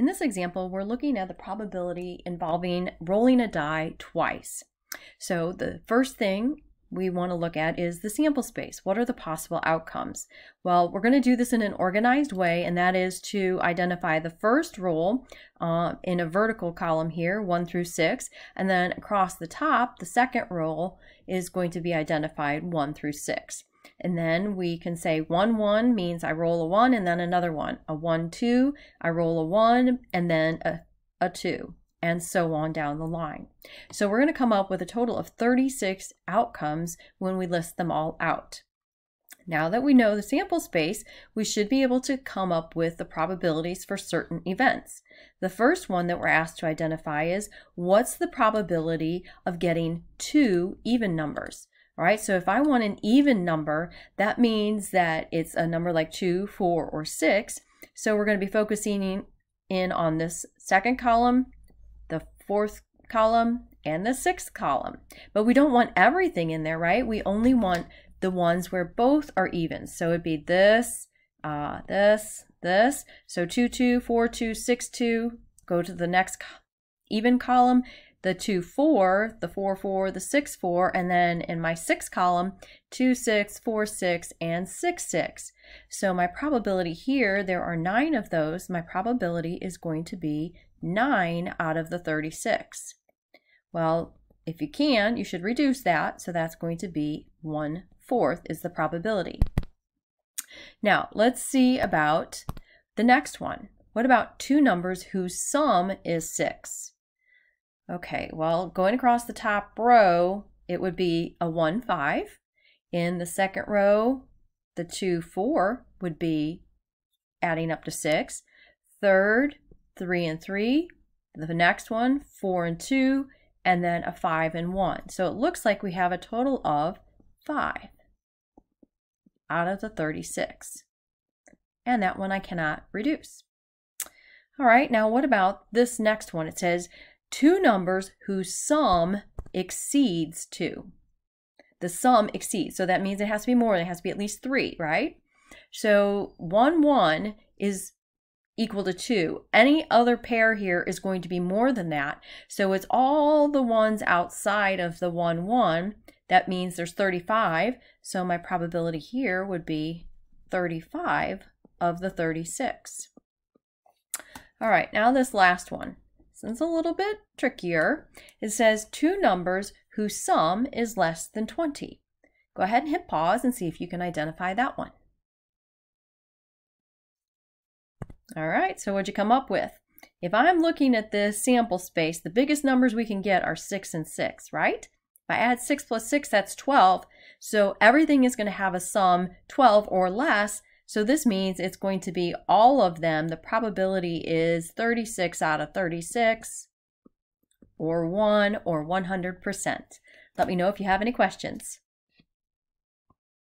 In this example, we're looking at the probability involving rolling a die twice. So the first thing we want to look at is the sample space. What are the possible outcomes? Well, we're going to do this in an organized way, and that is to identify the first roll uh, in a vertical column here, 1 through 6, and then across the top, the second roll is going to be identified 1 through 6. And then we can say 1, 1 means I roll a 1 and then another one. A 1, 2, I roll a 1 and then a, a 2 and so on down the line. So we're going to come up with a total of 36 outcomes when we list them all out. Now that we know the sample space, we should be able to come up with the probabilities for certain events. The first one that we're asked to identify is what's the probability of getting two even numbers? All right, so if I want an even number, that means that it's a number like 2, 4, or 6. So we're going to be focusing in on this second column the fourth column, and the sixth column. But we don't want everything in there, right? We only want the ones where both are even. So it'd be this, uh, this, this. So 2, 2, 4, 2, 6, 2. Go to the next even column, the 2, 4, the 4, 4, the 6, 4, and then in my sixth column, 2, 6, 4, 6, and 6, 6. So my probability here, there are nine of those. My probability is going to be 9 out of the 36. Well, if you can, you should reduce that. So that's going to be 1 fourth is the probability. Now, let's see about the next one. What about two numbers whose sum is 6? Okay, well, going across the top row, it would be a 1, 5. In the second row, the 2, 4 would be adding up to 6. Third, 3 and 3. The next one, 4 and 2, and then a 5 and 1. So it looks like we have a total of 5 out of the 36. And that one I cannot reduce. All right, now what about this next one? It says two numbers whose sum exceeds 2. The sum exceeds, so that means it has to be more, it has to be at least 3, right? So 1, 1 is equal to 2. Any other pair here is going to be more than that. So it's all the ones outside of the 1, 1. That means there's 35. So my probability here would be 35 of the 36. All right, now this last one. This is a little bit trickier. It says two numbers whose sum is less than 20. Go ahead and hit pause and see if you can identify that one. All right, so what'd you come up with? If I'm looking at this sample space, the biggest numbers we can get are 6 and 6, right? If I add 6 plus 6, that's 12. So everything is going to have a sum 12 or less. So this means it's going to be all of them. The probability is 36 out of 36 or 1 or 100%. Let me know if you have any questions.